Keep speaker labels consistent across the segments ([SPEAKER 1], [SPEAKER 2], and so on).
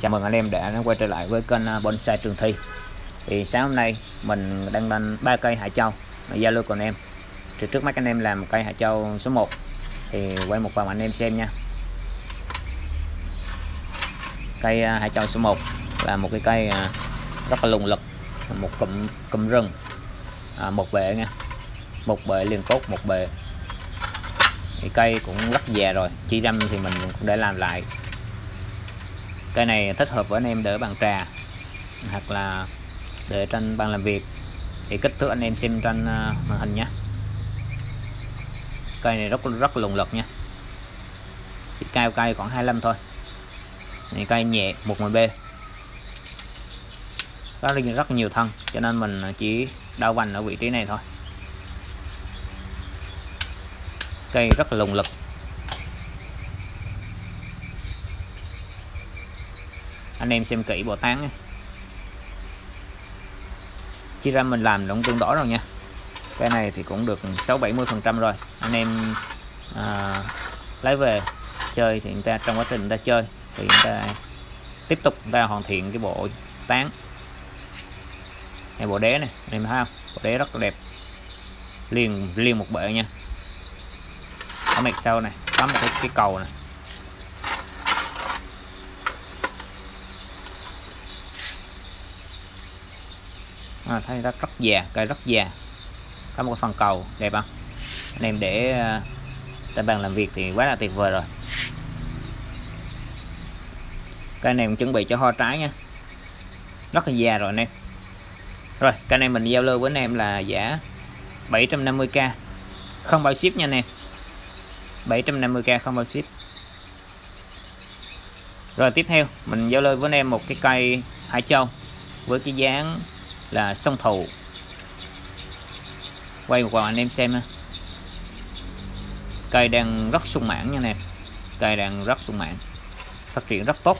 [SPEAKER 1] Chào mừng anh em đã quay trở lại với kênh à, Bonsai Trường Thi. Thì sáng hôm nay mình đang lên ba cây Hải Châu giao lưu còn anh em. Thì trước mắt anh em làm cây Hải Châu số 1 thì quay một vòng anh em xem nha. Cây à, Hải Châu số 1 là một cái cây à, rất là lùng lực, một cụm cụm rừng một bệ nha. Một bệ liền cốt, một bệ thì cây cũng rất già rồi, chỉ răm thì mình cũng để làm lại cây này thích hợp với anh em để bàn trà, hoặc là để trên bàn làm việc. Thì kích thước anh em xem trên à, màn hình nhé. Cây này rất rất lùng lực nha chỉ cao cây khoảng 25 thôi. Này, cây nhẹ, một mb có rất nhiều thân, cho nên mình chỉ đau vành ở vị trí này thôi. Cây rất là lùng lực anh em xem kỹ bộ tán nha. Chia ra mình làm cũng tương đối rồi nha. Cái này thì cũng được 6 70 phần trăm rồi. Anh em à, lấy về chơi thì người ta trong quá trình người ta chơi thì người ta tiếp tục người ta hoàn thiện cái bộ tán. Này bộ đế này anh em thấy không? Bộ đế rất là đẹp. Liền liền một bệ nha. Ở mặt sau này có một cái, cái cầu này. À, thấy rất rất già cây rất già. Có một cái phần cầu đẹp không? Anh em để ờ, tại bàn làm việc thì quá là tuyệt vời rồi. Cây này cũng chuẩn bị cho hoa trái nha. Rất là già rồi anh em. Rồi cây này mình giao lưu với anh em là giá 750k không bao ship nha anh em. 750k không bao ship. Rồi tiếp theo mình giao lưu với anh em một cái cây hải châu với cái dáng là sông thù quay một vòng anh em xem ha. Cây đang rất sung mãn nha nè cây đang rất sung mãn. Phát triển rất tốt.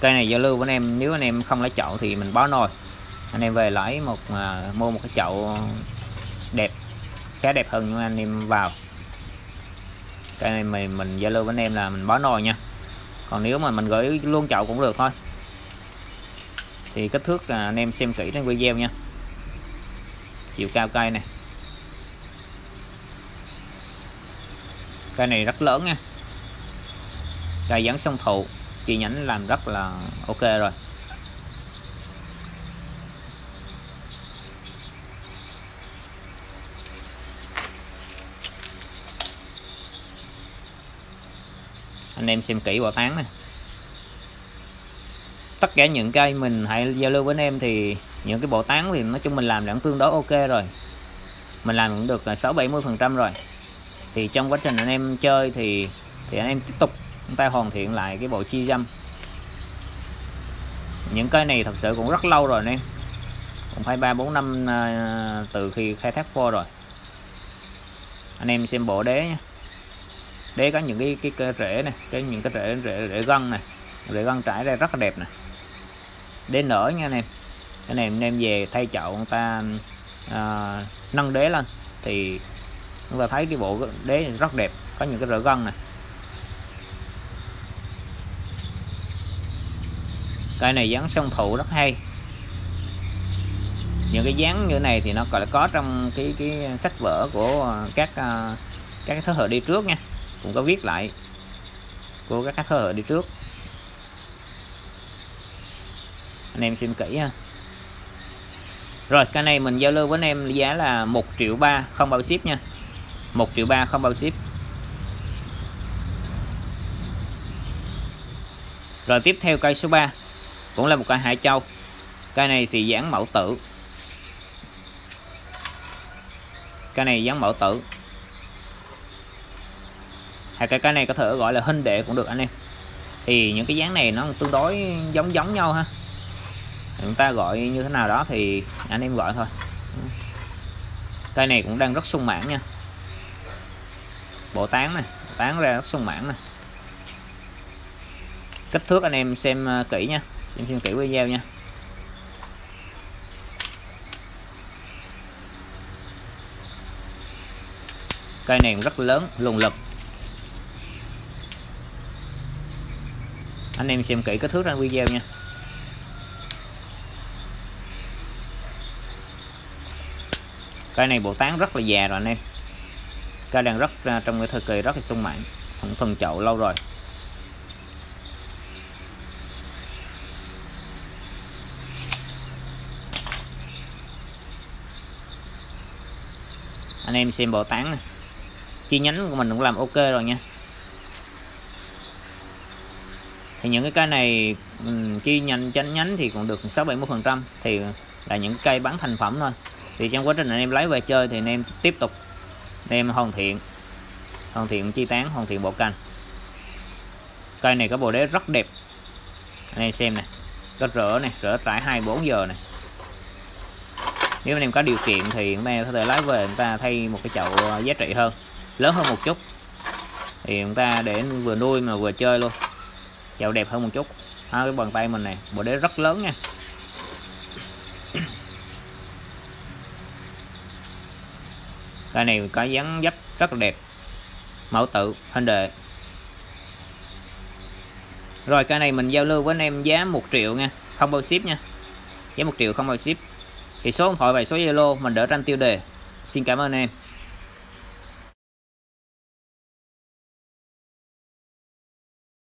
[SPEAKER 1] Cây này giao lưu với anh em. Nếu anh em không lấy chậu thì mình báo nồi. Anh em về lấy một uh, mua một cái chậu đẹp khá đẹp hơn nhưng anh em vào. Cây này mình mình giao lưu với anh em là mình báo nồi nha. Còn nếu mà mình gửi luôn chậu cũng được thôi thì kích thước à, anh em xem kỹ trên video nha. Chiều cao cây này. Cây này rất lớn nha. Cây dán sông thụ, chi nhánh làm rất là ok rồi. Anh em xem kỹ quả tháng này tất cả những cây mình hãy giao lưu với anh em thì những cái bộ tán thì nói chung mình làm đã tương đối ok rồi. Mình làm cũng được 6 70 phần trăm rồi. Thì trong quá trình anh em chơi thì thì anh em tiếp tục chúng ta hoàn thiện lại cái bộ chi dâm. Những cây này thật sự cũng rất lâu rồi anh em. Cũng phải ba bốn năm à, từ khi khai thác kho rồi. Anh em xem bộ đế nha đế có những cái cái, cái rễ này cái những cái rễ rễ, rễ gân này. Rễ gân trải ra rất là đẹp này đế nở nha anh em. Cái này anh em về thay chậu người ta à, nâng đế lên. Thì chúng ta thấy cái bộ đế rất đẹp. Có những cái rỡ gân này cây này dáng sông thụ rất hay. Những cái dáng như này thì nó còn có trong cái cái sách vở của các à, các thế hệ đi trước nha. Cũng có viết lại của các thế hệ đi trước anh em xem kỹ ha. Rồi, cái này mình giao lưu với anh em giá là 1 triệu ba không bao ship nha. 1 triệu ba không bao ship. Rồi, tiếp theo cây số 3 cũng là một cây hải châu. Cây này thì dáng mẫu tử. Cây này dáng mẫu tử. Hay cái cây này có thể gọi là hình đệ cũng được anh em. Thì những cái dáng này nó tương đối giống giống nhau ha chúng ta gọi như thế nào đó thì anh em gọi thôi. Cây này cũng đang rất sung mãn nha. Bộ tán này, tán ra rất sung mãn này kích thước anh em xem à, kỹ nha, xem xem kỹ video nha. Cây này rất lớn lùng lực anh em xem kỹ kích thước ra video nha. Cây này bộ tán rất là già rồi anh em. Cây đang rất à, trong cái thời kỳ rất là sung mãn cũng thuần chậu lâu rồi. Anh em xem bộ tán này. chi nhánh của mình cũng làm ok rồi nha. Thì những cái cây này chi nhánh chánh nhánh thì cũng được 6 70 phần trăm, thì là những cây bán thành phẩm thôi thì trong quá trình anh em lấy về chơi thì anh em tiếp tục anh em hoàn thiện hoàn thiện chi tán hoàn thiện bộ cành cây này có bộ đế rất đẹp. Anh em xem này có rửa này rửa trải 24 giờ này nếu anh em có điều kiện thì chúng ta có thể lấy về chúng ta thay một cái chậu à, giá trị hơn, lớn hơn một chút. Thì chúng ta để vừa nuôi mà vừa chơi luôn. Chậu đẹp hơn một chút. Hai cái bàn tay mình này bộ đế rất lớn nha. Cây này có dáng dấp rất là đẹp. Mẫu tự, hình đề. Rồi cây này mình giao lưu với anh em giá 1 triệu nha. Không bao ship nha. Giá 1 triệu không bao ship. Thì số điện thoại và số Zalo mình đỡ tranh tiêu đề. Xin cảm ơn em.